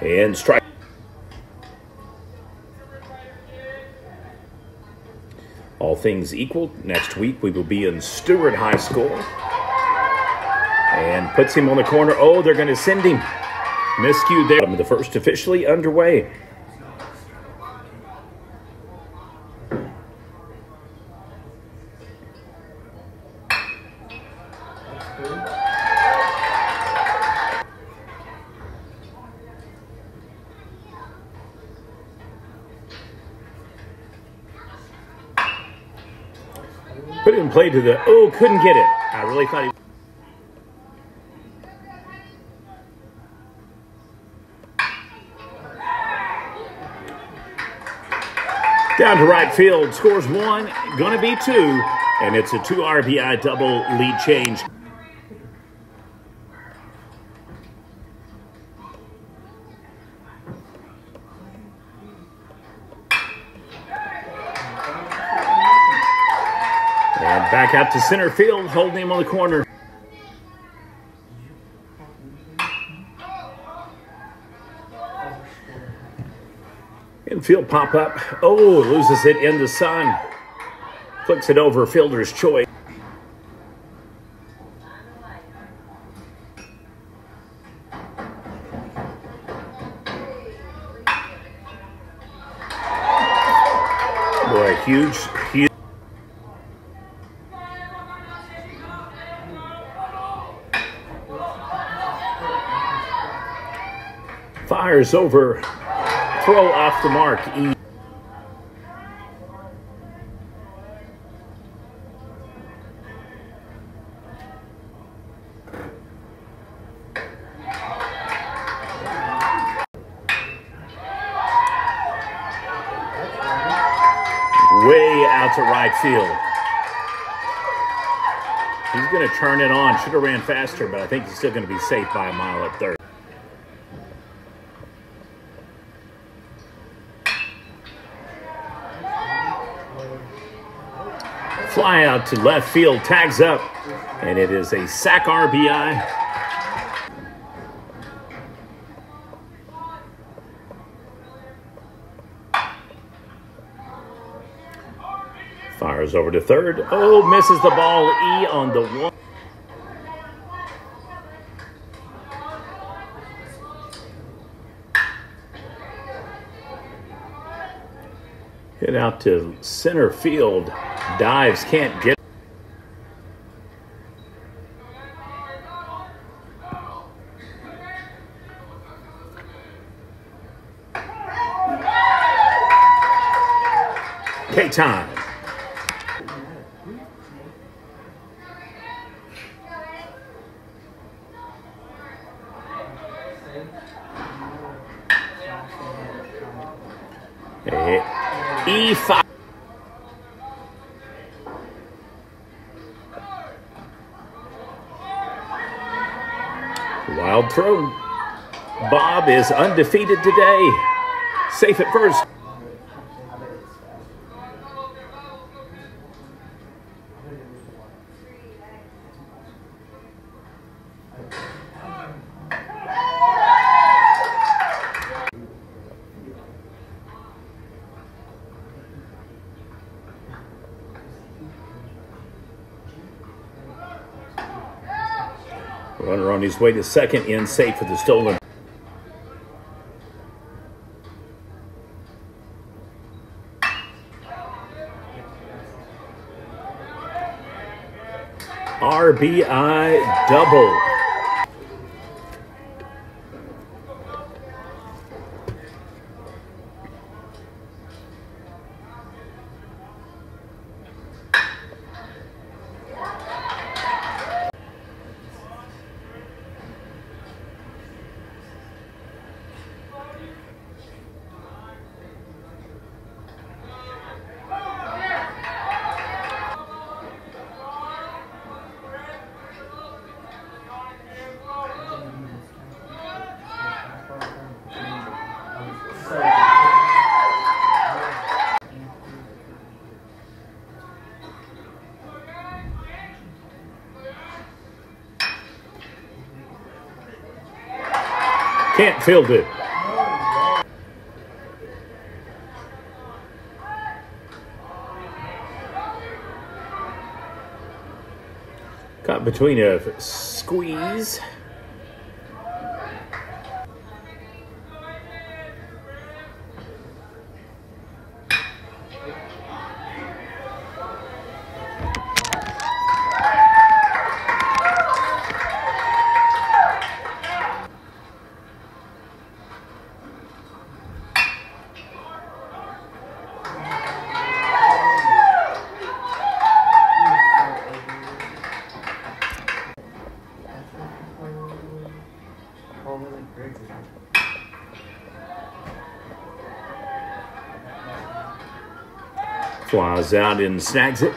And strike. All things equal, next week we will be in Stewart High School. And puts him on the corner. Oh, they're going to send him. Miscue there. Um, the first officially underway. Put it in play to the. Oh, couldn't get it. I really thought he. Down to right field, scores one, gonna be two, and it's a two RBI double lead change. And back out to center field, holding him on the corner. Infield pop up. Oh, loses it in the sun. Flicks it over, fielder's choice. Boy, huge, huge. Fires over. Throw off the mark. E. Way out to right field. He's going to turn it on. Should have ran faster, but I think he's still going to be safe by a mile at third. Fly out to left field, tags up, and it is a sack RBI. Fires over to third. Oh, misses the ball. E on the one. Hit out to center field. Dives, can't get. K time. E5. Wild throw. Bob is undefeated today. Safe at first. Runner on his way to second in safe for the stolen. RBI double. Can't field it. Cut between a squeeze. Flies out and snags it.